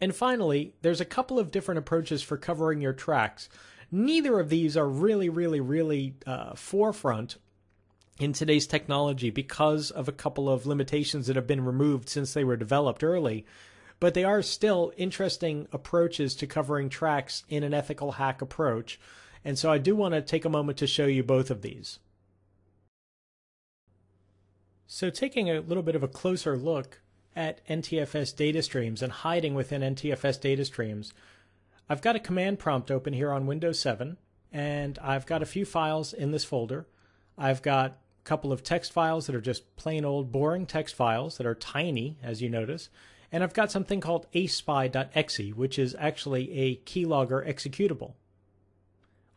And finally, there's a couple of different approaches for covering your tracks. Neither of these are really, really, really uh, forefront in today's technology because of a couple of limitations that have been removed since they were developed early. But they are still interesting approaches to covering tracks in an ethical hack approach. And so I do want to take a moment to show you both of these. So taking a little bit of a closer look at NTFS data streams and hiding within NTFS data streams, I've got a command prompt open here on Windows 7, and I've got a few files in this folder. I've got a couple of text files that are just plain old boring text files that are tiny, as you notice, and I've got something called aspy.exe, which is actually a keylogger executable.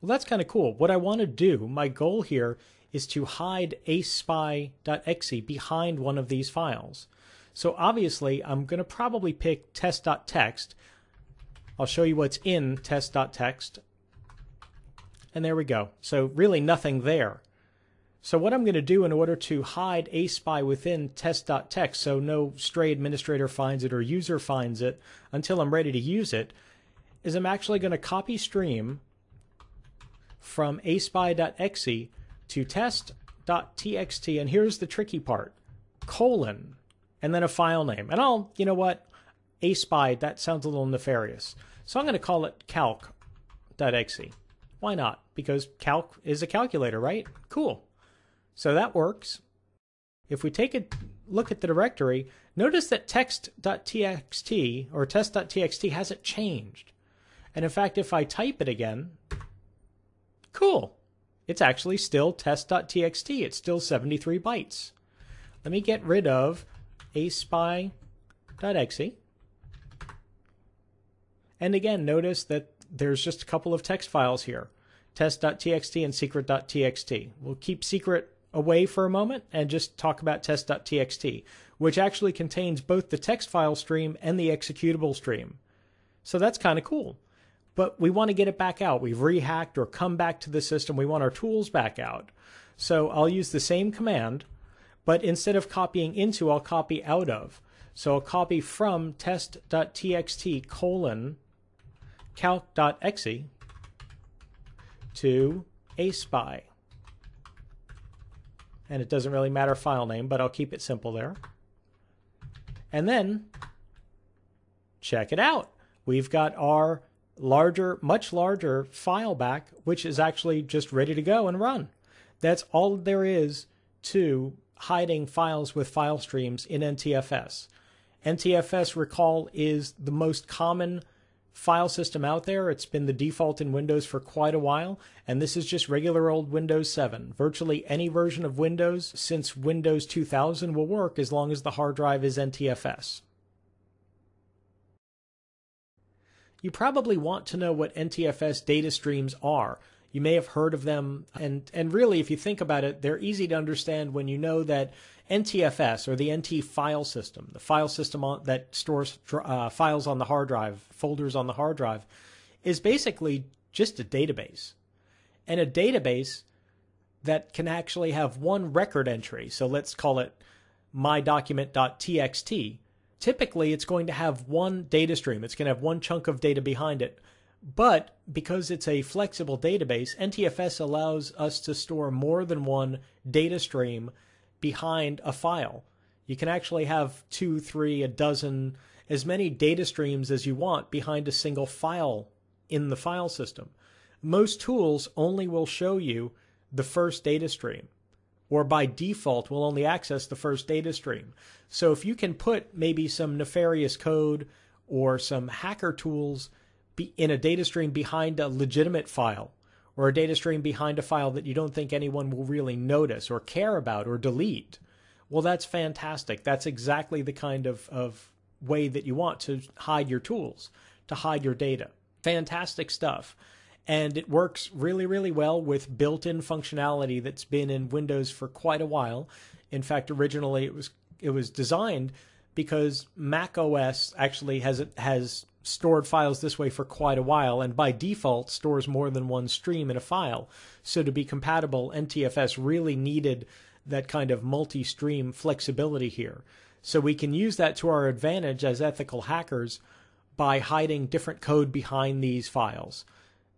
Well, that's kind of cool. What I want to do, my goal here is to hide aspy.exe behind one of these files. So obviously, I'm going to probably pick test.txt. I'll show you what's in test.txt. And there we go. So really nothing there. So what I'm going to do in order to hide aspy within test.txt so no stray administrator finds it or user finds it until I'm ready to use it is I'm actually going to copy stream from aspy.exe to test.txt and here's the tricky part colon and then a file name. And I'll, you know what, aspy, that sounds a little nefarious. So I'm going to call it calc.exe. Why not? Because calc is a calculator, right? Cool. So that works. If we take a look at the directory, notice that text.txt or test.txt hasn't changed. And in fact, if I type it again, cool. It's actually still test.txt. It's still 73 bytes. Let me get rid of aspy.exe. And again, notice that there's just a couple of text files here test.txt and secret.txt. We'll keep secret away for a moment and just talk about test.txt, which actually contains both the text file stream and the executable stream. So that's kind of cool. But we want to get it back out. We've rehacked or come back to the system. We want our tools back out. So I'll use the same command but instead of copying into, I'll copy out of. So I'll copy from test.txt colon calc.exe to aspy. And it doesn't really matter file name, but I'll keep it simple there. And then check it out. We've got our larger, much larger file back, which is actually just ready to go and run. That's all there is to hiding files with file streams in NTFS. NTFS, recall, is the most common file system out there. It's been the default in Windows for quite a while, and this is just regular old Windows 7. Virtually any version of Windows since Windows 2000 will work as long as the hard drive is NTFS. You probably want to know what NTFS data streams are. You may have heard of them, and and really, if you think about it, they're easy to understand when you know that NTFS or the NT file system, the file system on, that stores uh, files on the hard drive, folders on the hard drive, is basically just a database, and a database that can actually have one record entry. So let's call it mydocument.txt. Typically, it's going to have one data stream. It's going to have one chunk of data behind it but because it's a flexible database, NTFS allows us to store more than one data stream behind a file. You can actually have two, three, a dozen, as many data streams as you want behind a single file in the file system. Most tools only will show you the first data stream, or by default will only access the first data stream. So if you can put maybe some nefarious code or some hacker tools in a data stream behind a legitimate file or a data stream behind a file that you don't think anyone will really notice or care about or delete, well, that's fantastic. That's exactly the kind of, of way that you want to hide your tools, to hide your data. Fantastic stuff. And it works really, really well with built in functionality that's been in Windows for quite a while. In fact, originally it was it was designed because Mac OS actually has has stored files this way for quite a while and by default stores more than one stream in a file. So to be compatible, NTFS really needed that kind of multi-stream flexibility here. So we can use that to our advantage as ethical hackers by hiding different code behind these files.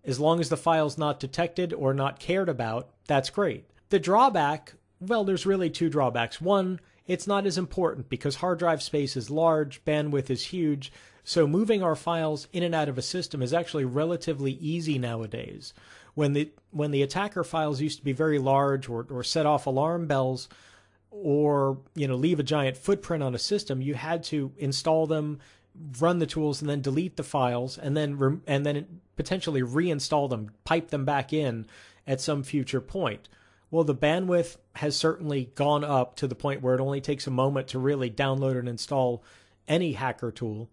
As long as the file's not detected or not cared about, that's great. The drawback, well, there's really two drawbacks. One, it's not as important because hard drive space is large, bandwidth is huge, so moving our files in and out of a system is actually relatively easy nowadays. When the when the attacker files used to be very large or, or set off alarm bells or you know leave a giant footprint on a system, you had to install them, run the tools, and then delete the files, and then re- and then potentially reinstall them, pipe them back in at some future point. Well, the bandwidth has certainly gone up to the point where it only takes a moment to really download and install any hacker tool.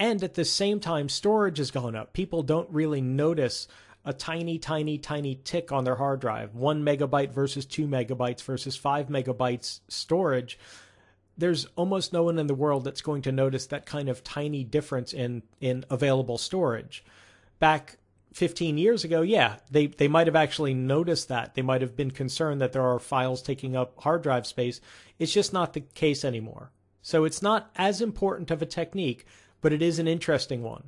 And at the same time, storage has gone up. People don't really notice a tiny, tiny, tiny tick on their hard drive one megabyte versus two megabytes versus five megabytes storage. There's almost no one in the world that's going to notice that kind of tiny difference in, in available storage. Back 15 years ago, yeah, they, they might have actually noticed that. They might have been concerned that there are files taking up hard drive space. It's just not the case anymore. So it's not as important of a technique, but it is an interesting one.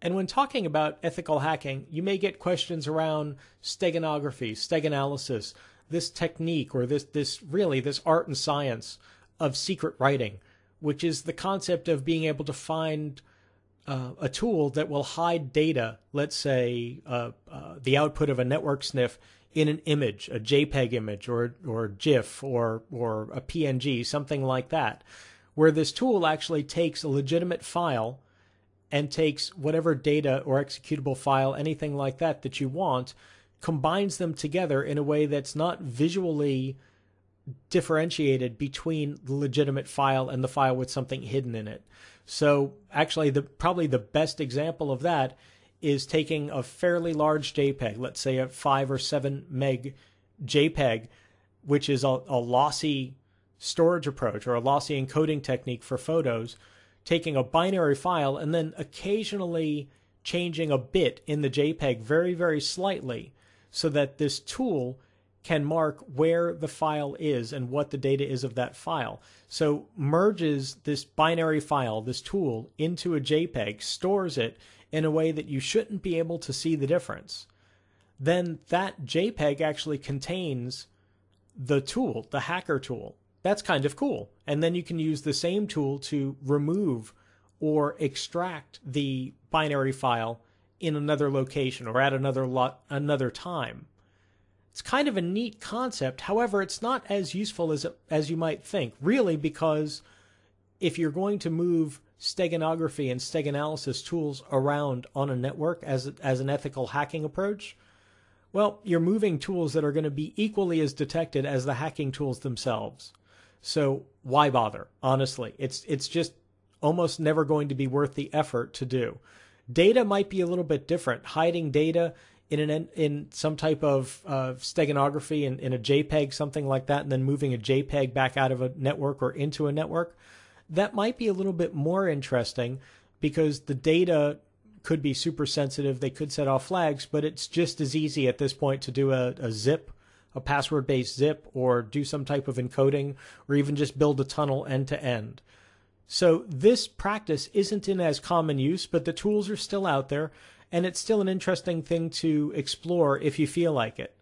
And when talking about ethical hacking, you may get questions around steganography, steganalysis, this technique or this this really this art and science of secret writing, which is the concept of being able to find uh, a tool that will hide data, let's say uh, uh, the output of a network sniff in an image, a JPEG image or or GIF or or a PNG, something like that, where this tool actually takes a legitimate file and takes whatever data or executable file, anything like that that you want, combines them together in a way that's not visually differentiated between the legitimate file and the file with something hidden in it. So actually the probably the best example of that is taking a fairly large JPEG, let's say a 5 or 7 meg JPEG, which is a, a lossy storage approach or a lossy encoding technique for photos, taking a binary file and then occasionally changing a bit in the JPEG very, very slightly so that this tool can mark where the file is and what the data is of that file. So merges this binary file, this tool, into a JPEG, stores it in a way that you shouldn't be able to see the difference. Then that JPEG actually contains the tool, the hacker tool. That's kind of cool. And then you can use the same tool to remove or extract the binary file in another location or at another lot another time. It's kind of a neat concept. However, it's not as useful as as you might think, really because if you're going to move steganography and steganalysis tools around on a network as as an ethical hacking approach, well, you're moving tools that are going to be equally as detected as the hacking tools themselves. So why bother? Honestly, it's it's just almost never going to be worth the effort to do. Data might be a little bit different. Hiding data in an in some type of uh, steganography in, in a JPEG, something like that, and then moving a JPEG back out of a network or into a network, that might be a little bit more interesting because the data could be super sensitive. They could set off flags, but it's just as easy at this point to do a, a zip a password based zip or do some type of encoding or even just build a tunnel end to end. So this practice isn't in as common use, but the tools are still out there and it's still an interesting thing to explore if you feel like it.